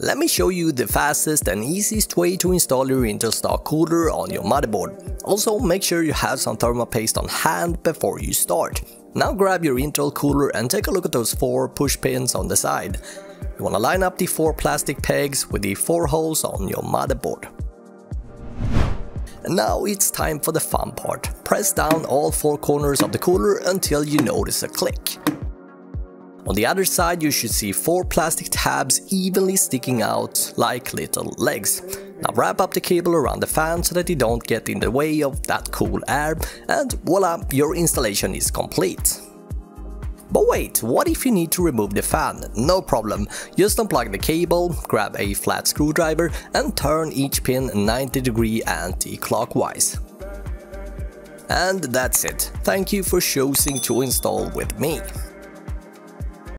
Let me show you the fastest and easiest way to install your Intel stock cooler on your motherboard. Also make sure you have some thermal paste on hand before you start. Now grab your Intel cooler and take a look at those 4 push pins on the side. You wanna line up the 4 plastic pegs with the 4 holes on your motherboard. And now it's time for the fun part. Press down all 4 corners of the cooler until you notice a click. On the other side you should see four plastic tabs evenly sticking out like little legs. Now wrap up the cable around the fan so that they don't get in the way of that cool air and voila, your installation is complete. But wait, what if you need to remove the fan? No problem, just unplug the cable, grab a flat screwdriver and turn each pin 90 degree anti-clockwise. And that's it. Thank you for choosing to install with me.